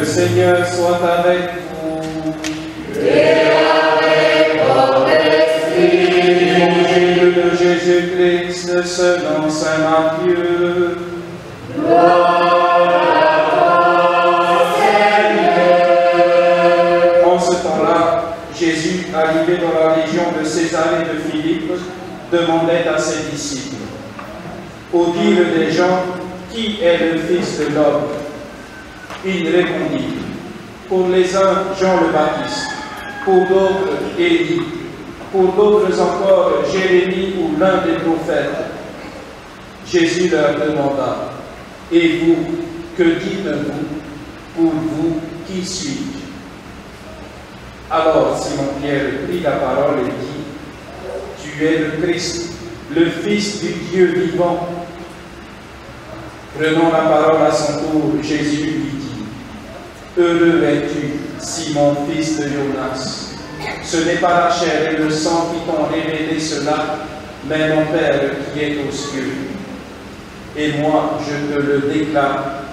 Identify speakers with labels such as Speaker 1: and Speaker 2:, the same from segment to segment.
Speaker 1: Le Seigneur soit avec vous. Évangile de Jésus-Christ selon Saint Matthieu. En ce temps-là, Jésus, arrivé dans la région de Césarée de Philippe, demandait à ses disciples, Au dire des gens, qui est le Fils de l'homme? Il répondit, Pour les uns, Jean le Baptiste, pour d'autres, Élie, pour d'autres encore, Jérémie ou l'un des prophètes. Jésus leur demanda, Et vous, que dites-vous Pour vous, qui suis-je? Alors Simon-Pierre prit la parole et dit, Tu es le Christ, le Fils du Dieu vivant. Prenant la parole à son tour, Jésus dit, Heureux es-tu, Simon, fils de Jonas. Ce n'est pas la chair et le sang qui t'ont révélé cela, mais mon Père qui est aux cieux. Et moi, je te le déclare,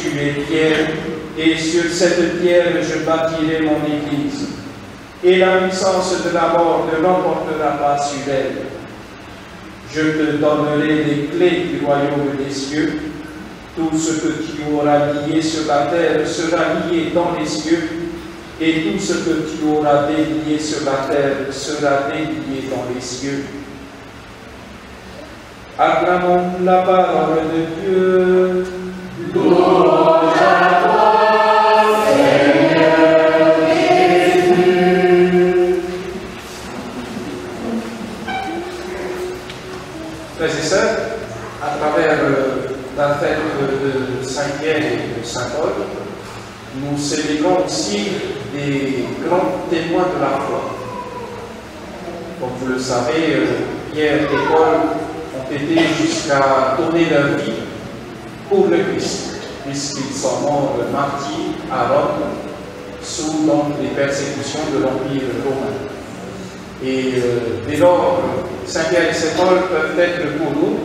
Speaker 1: tu es Pierre, et sur cette pierre je bâtirai mon Église. Et la puissance de la mort ne l'emportera pas sur elle. Je te donnerai les clés du royaume des cieux. Tout ce que tu auras lié sur la terre sera lié dans les cieux, et tout ce que tu auras délié sur la terre sera délié dans les cieux. Acclamons la parole de Dieu. Frères et de Saint-Paul, nous célébrons aussi des grands témoins de la foi. Comme vous le savez, euh, Pierre et Paul ont été jusqu'à donner leur vie pour le Christ, puisqu'ils sont morts martyrs à Rome sous les persécutions de l'Empire romain. Et euh, dès lors, Saint Pierre et Saint Paul peuvent être pour nous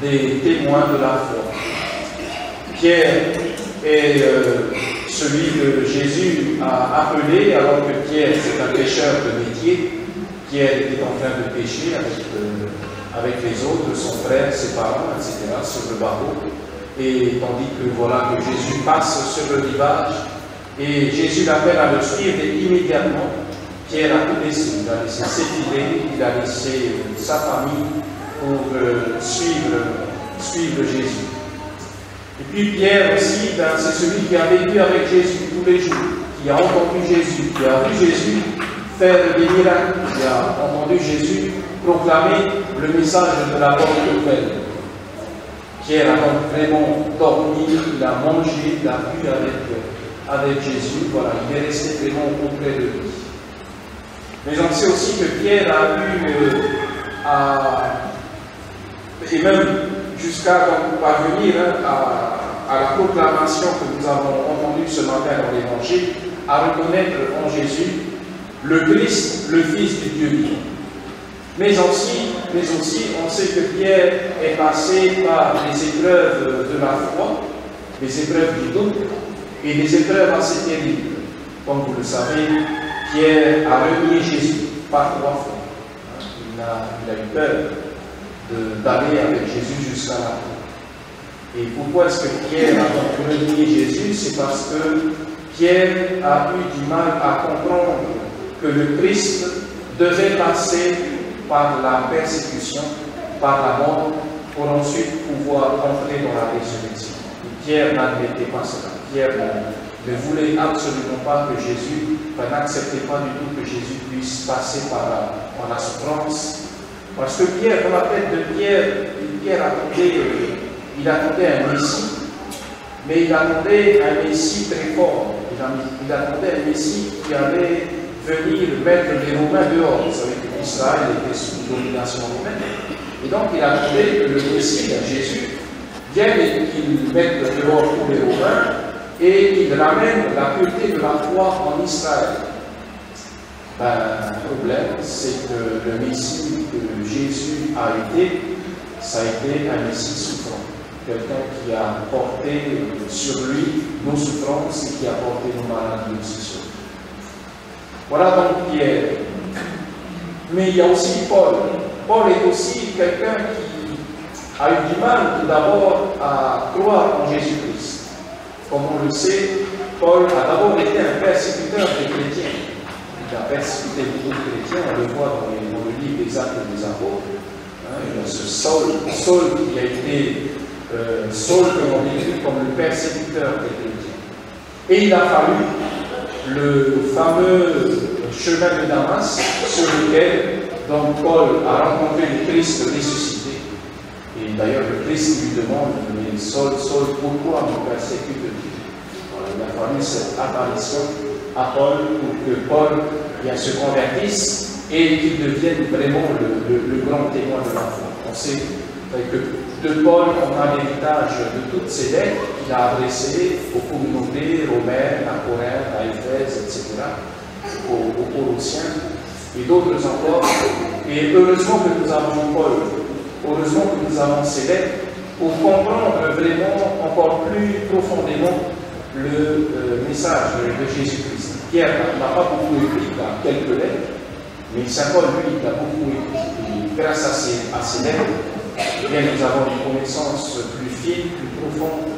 Speaker 1: des témoins de la foi. Pierre est euh, celui que Jésus a appelé, alors que Pierre c'est un pêcheur de métier. Pierre était en train de pêcher avec, euh, avec les autres, son frère, ses parents, etc., sur le bateau. Et tandis que voilà que Jésus passe sur le rivage, et Jésus l'appelle à le suivre, et immédiatement, Pierre a tout laissé. Il a laissé ses filets, il a laissé sa famille pour euh, suivre, suivre Jésus. Et puis Pierre aussi, ben, c'est celui qui a vécu avec Jésus tous les jours, qui a entendu Jésus, qui a vu Jésus faire des miracles, qui a entendu Jésus proclamer le message de la bonne nouvelle. Pierre a donc vraiment dormi, il a mangé, il a bu avec, avec Jésus, voilà, il est resté vraiment auprès de lui. Mais on sait aussi que Pierre a eu euh, à, et même jusqu'à parvenir hein, à, la proclamation que nous avons entendue ce matin dans l'Évangile, à reconnaître en Jésus le Christ, le Fils du Dieu vivant. Mais aussi, mais aussi, on sait que Pierre est passé par des épreuves de la foi, des épreuves du doute et des épreuves assez terribles. Comme vous le savez, Pierre a renié Jésus par trois fois. A, il a eu peur d'aller avec Jésus jusqu'à la croix. Et pourquoi est-ce que Pierre a donc renié Jésus? C'est parce que Pierre a eu du mal à comprendre que le Christ devait passer par la persécution, par la mort, pour ensuite pouvoir entrer dans la résurrection. Pierre n'admettait pas cela. Pierre ne voulait absolument pas que Jésus, n'acceptait pas du tout que Jésus puisse passer par par la souffrance. Parce que Pierre, dans la tête de Pierre, Pierre attendait, il attendait un Messie, mais il attendait un Messie très fort. Il, attendait un Messie qui allait venir mettre les Romains dehors. Vous savez que Israël était sous domination romaine. Et donc il attendait que le Messie, Jésus, vienne et qu'il mette dehors tous les Romains et qu'il ramène la pureté de la foi en Israël. Ben, le problème, c'est que le Messie que Jésus a été, ça a été un Messie souffrant. quelqu'un qui a porté sur lui nos souffrances et qui a porté nos maladies aussi. Voilà donc Pierre. Mais il y a aussi Paul. Paul est aussi quelqu'un qui a eu du mal tout d'abord à croire en Jésus-Christ. Comme on le sait, Paul a d'abord été un persécuteur des chrétiens. Il a persécuté beaucoup de chrétiens, on le voit dans, le livre des Actes des Apôtres. Hein, ce Saul, Saul qui a été euh, Saul que l'on décrit comme le persécuteur des chrétiens. Et il a fallu le fameux chemin de Damas sur lequel donc Paul a rencontré le Christ ressuscité. Et d'ailleurs, le Christ lui demande, mais Saul, Saul, pourquoi me persécutes-tu? Il a fallu cette apparition à Paul pour que Paul se convertisse et qu'il devienne vraiment le, grand témoin de la foi. On sait que de Paul, on a l'héritage de toutes ces lettres qu'il a adressées aux communautés romaines, à Corinthe, à Éphèse, etc., aux, aux Colossiens et d'autres encore. Et heureusement que nous avons Paul, heureusement que nous avons ces lettres pour comprendre vraiment encore plus profondément le euh, message de, Jésus-Christ. Pierre n'a pas beaucoup écrit, dans quelques lettres, mais Saint Paul, lui, il a beaucoup écrit. Et grâce à ces, à ces lettres, eh nous avons une connaissance plus fine, plus profonde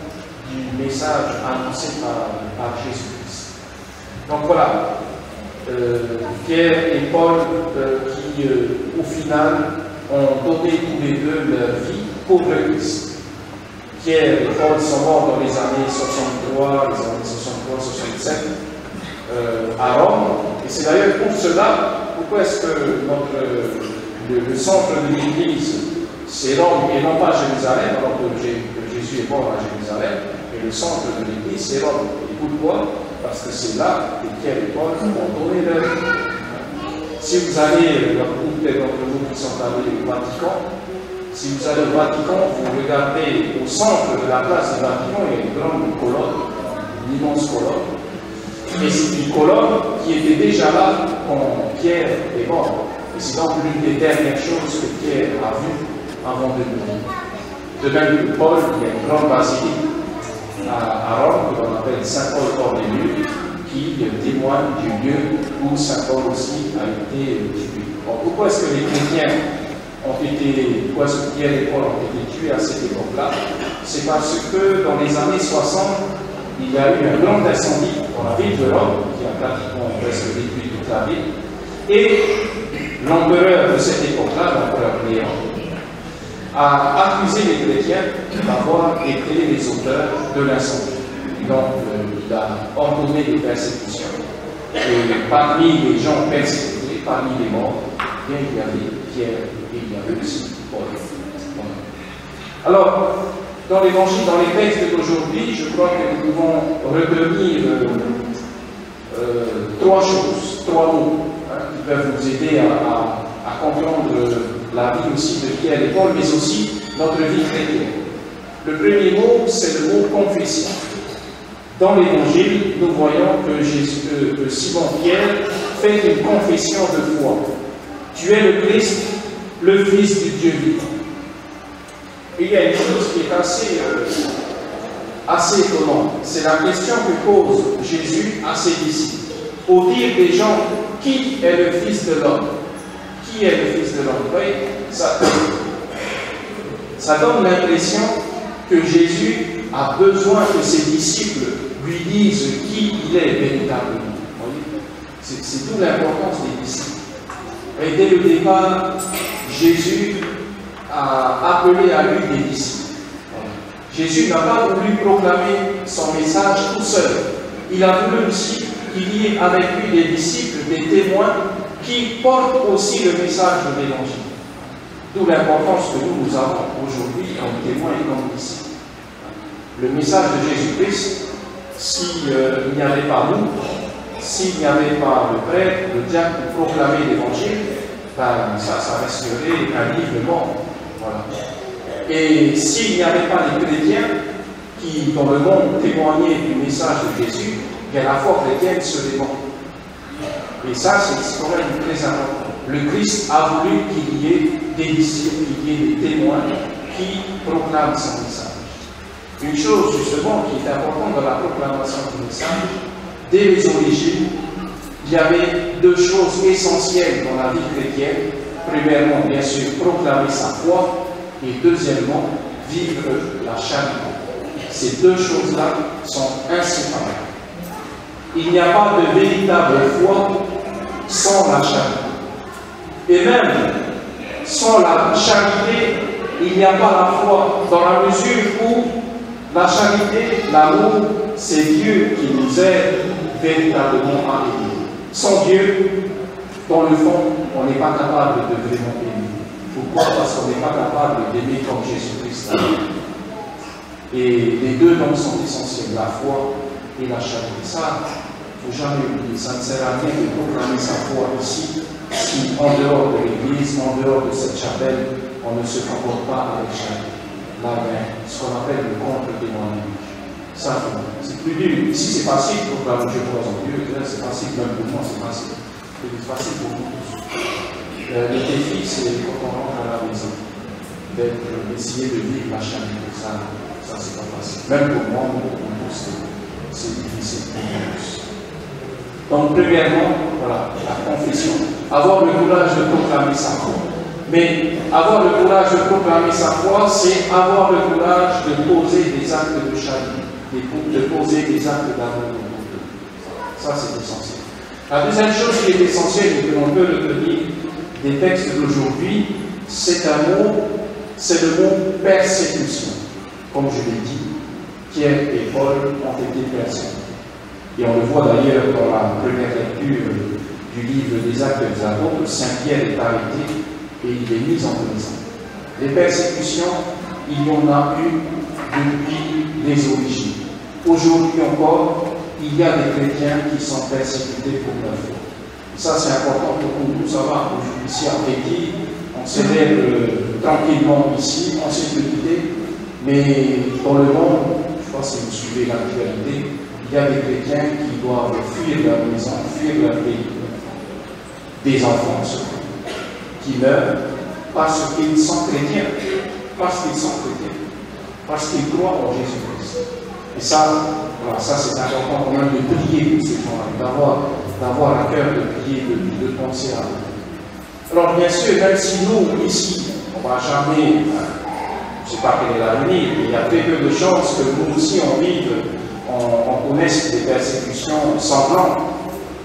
Speaker 1: du message annoncé par, par Jésus-Christ. Donc voilà, euh, Pierre et Paul euh, qui, euh, au final, ont donné tous les deux leur vie pour le Christ. Pierre et Paul sont morts dans les années 63, les années 63-67 à Rome. Et c'est d'ailleurs pour cela, pourquoi est-ce que le, centre de l'Église, c'est Rome et non pas Jérusalem, alors que, Jésus est mort à Jérusalem, mais le centre de l'Église, c'est Rome. Et pourquoi? Parce que c'est là que Pierre et Paul ont donné leur. Si vous allez, peut-être d'entre vous qui sont allés au Vatican, si vous allez au Vatican, vous regardez au centre de la place du Vatican, il y a une grande colonne, une immense colonne. Et c'est une colonne qui était déjà là quand Pierre est mort. C'est donc l'une des dernières choses que Pierre a vues avant de mourir. De même que Paul, il y a une grande basilique à, Rome, que l'on appelle Saint Paul Cornelius, qui témoigne du lieu où Saint Paul aussi a été tué. pourquoi est-ce que les chrétiens ont été, pourquoi Pierre et Paul ont été tués à cette époque-là? C'est parce que dans les années 60, il y a eu un grand incendie dans la ville de Rome, qui a pratiquement presque détruit toute la ville, et l'empereur de cette époque-là, l'empereur Léon, a accusé les chrétiens d'avoir été les auteurs de l'incendie. Donc, il a ordonné des persécutions. Et parmi les gens persécutés, parmi les morts, bien, il y avait Pierre et il y avait aussi Paul. Alors, dans l'évangile, dans les textes d'aujourd'hui, je crois que nous pouvons retenir euh, euh, trois choses, trois mots hein, qui peuvent nous aider à, comprendre la vie aussi de Pierre et Paul, mais aussi notre vie chrétienne. Le premier mot, c'est le mot confession. Dans l'Évangile, nous voyons que, que Simon Pierre fait une confession de foi. Tu es le Christ, le Fils du Dieu vivant. Il y a une chose qui est assez, euh, assez étonnante. C'est la question que pose Jésus à ses disciples. Au dire des gens, qui est le Fils de l'homme? Qui est le Fils de l'homme? Ça, ça donne l'impression que Jésus a besoin que ses disciples lui disent qui il est véritablement. C'est toute l'importance des disciples. Et dès le départ, Jésus a appelé à lui des disciples. Jésus n'a pas voulu proclamer son message tout seul. Il a voulu aussi qu'il y ait avec lui des disciples, des témoins qui porte aussi le message de l'Évangile. D'où l'importance que nous, nous avons aujourd'hui comme témoins et comme disciples. Le message de Jésus-Christ, s'il euh, n'y avait pas nous, s'il n'y avait pas le prêtre, le diable pour proclamer l'Évangile, ben, ça, ça resterait un livre mort. Et s'il n'y avait pas les chrétiens qui, dans le monde, témoignaient du message de Jésus, bien la foi chrétienne serait morte. Et ça, c'est quand même très important. Le Christ a voulu qu'il y ait des disciples, qu'il y ait des témoins qui proclament son message. une chose justement qui est importante dans la proclamation du message, dès les origines, il y avait deux choses essentielles dans la vie chrétienne. Premièrement, bien sûr, proclamer sa foi et deuxièmement, vivre la charité. Ces deux choses-là sont inséparables. Il n'y a pas de véritable foi sans la charité. Et même sans la charité, il n'y a pas la foi, dans la mesure où la charité, l'amour, c'est Dieu qui nous aide véritablement à aimer. Sans Dieu, dans le fond, on n'est pas capable de vraiment aimer. Pourquoi? Parce qu'on n'est pas capable d'aimer comme Jésus-Christ Et les deux donc sont essentiels, la foi et la charité. Ça, il ne faut jamais oublier. Ça ne sert à rien de proclamer sa foi ici si en dehors de l'église, en dehors de cette chapelle, on ne se comporte pas avec charité. Là, ben, ce qu'on appelle le contre-témoignage. Ça, c'est plus dur. Ici, c'est facile pour la je crois en Dieu. C'est facile, même pour moi, c'est facile. C'est facile pour nous tous. Euh, le défi, c'est quand on rentre à la maison, d'essayer de vivre la charité. Ça, ça c'est pas facile. Même pour moi, c'est difficile pour nous tous. Donc, premièrement, voilà, la confession. Avoir le courage de proclamer sa foi. Mais avoir le courage de proclamer sa foi, c'est avoir le courage de poser des actes de charité, de poser des actes d'amour. Ça, c'est essentiel. La deuxième chose qui est essentielle et que l'on peut le tenir des textes d'aujourd'hui, cet amour, c'est le mot persécution. Comme je l'ai dit, Pierre et Paul ont été persécutés. Et on le voit d'ailleurs dans la première lecture du livre des Actes des Apôtres, Saint Pierre est arrêté et il est mis en prison. Les persécutions, il y en a eu depuis les origines. Aujourd'hui encore, il y a des chrétiens qui sont persécutés pour leur foi. Ça, c'est important pour nous savoir. Aujourd'hui, ici à Pékin, on célèbre euh, tranquillement ici, en sécurité, mais dans le monde, je pense que vous suivez l'actualité, il y a des chrétiens qui doivent fuir leur maison, fuir leur pays. Des enfants qui meurent parce qu'ils sont chrétiens, parce qu'ils sont chrétiens, parce qu'ils croient en Jésus-Christ. Et ça, voilà, ça c'est important quand même de prier pour ces gens-là, d'avoir, d'avoir à cœur de prier, de, de penser à eux. Alors bien sûr, même si nous, ici, on ne va jamais, je ne sais pas quel est l'avenir, mais il y a très peu de chances que nous aussi on vive on, connaisse des persécutions sanglantes,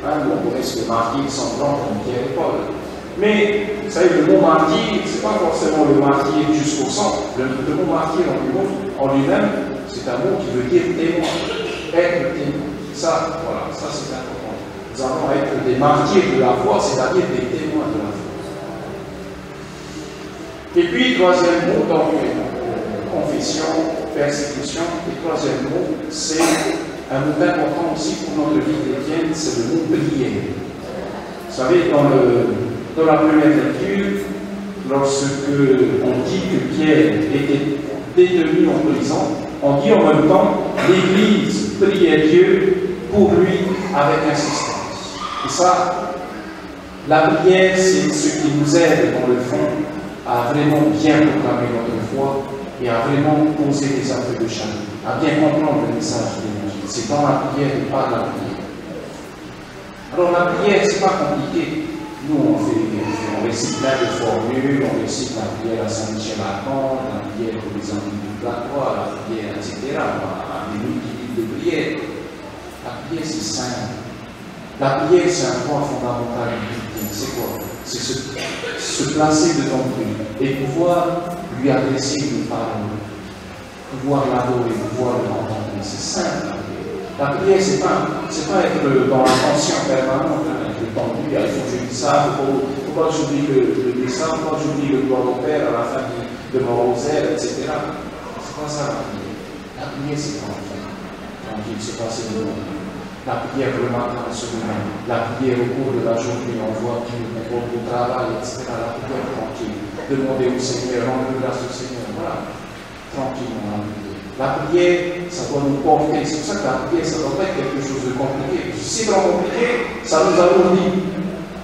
Speaker 1: hein, on connaisse des martyrs sanglants comme Pierre et Paul. Mais, vous savez, le mot martyr, ce n'est pas forcément le martyr jusqu'au sang. Le, mot martyr en lui-même, c'est un mot qui veut dire témoin, être témoin. Ça, voilà, ça c'est important. Nous allons être des martyrs de la foi, c'est-à-dire des témoins de la foi. Et puis, troisième mot, donc, confession, persécution. Et troisième mot, c'est un mot important aussi pour notre vie chrétienne, c'est le mot prière. Vous savez, dans, le, dans la première lecture, lorsque on dit que Pierre était détenu en prison, on dit en même temps l'Église priait Dieu pour lui avec insistance. Et ça, la prière, c'est ce qui nous aide, dans le fond, à vraiment bien proclamer notre foi et à vraiment poser des actes de charité, à bien comprendre le message de l'évangile. C'est dans la prière et pas la prière. Alors la prière, c'est pas compliqué. Nous, on, fait, on récite plein de formules, on récite la prière à Saint-Michel-Archange, la prière pour les amis de la la prière, etc. Des multitudes de prières. La prière, c'est simple. La prière, c'est un point fondamental du C'est quoi? C'est se, se placer devant Dieu et pouvoir lui adresser une parole, pouvoir l'adorer, pouvoir le. C'est simple. La prière, ce n'est pas, pas être dans l'attention permanente, hein, tendu, il faut que je dise ça, pourquoi j'oublie le, le dessin, pourquoi j'oublie le gloire au Père à la fin de mon rosaire, etc. C'est pas ça la prière. La prière, c'est tranquille. Tranquille, c'est passer de La prière le matin, semaine. La prière au cours de la journée, en voiture, au travail, etc. La prière tranquille demander au Seigneur, rendre grâce au Seigneur. Voilà, tranquillement. La prière, ça doit nous porter. C'est pour ça que la prière, ça doit être quelque chose de compliqué. Si c'est compliqué, ça nous alourdit.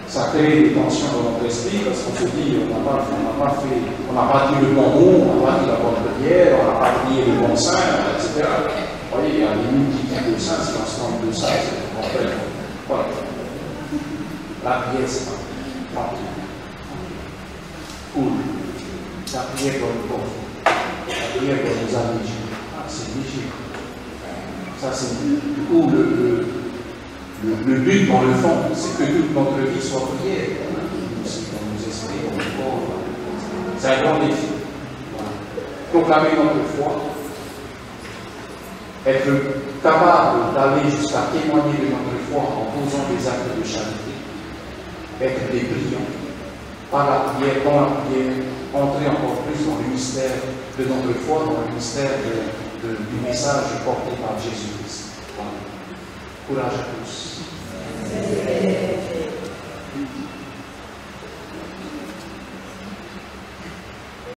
Speaker 1: ça crée des tensions dans notre esprit parce qu'on se dit on n'a pas, pas fait, on n'a pas dit le bon mot, on n'a pas dit la bonne prière, on n'a pas prié le bon saint, etc. Vous voyez, il y a des nuits qui disent le saint, si on se trompe de ça, c'est en. Voilà. La prière, c'est pas. Cool. La prière pour le corps. La prière pour nos amis. C'est léger. Ça, c'est où le, le le, but, dans le fond, c'est que toute notre vie soit prière. Dans nos corps. C'est un grand défi. Proclamer notre foi, être capable d'aller jusqu'à témoigner de notre foi en posant des actes de charité, être des brillants, par la prière, dans la prière, entrer encore plus dans le mystère de notre foi, dans le mystère du message porté par Jésus-Christ. Courage à tous. え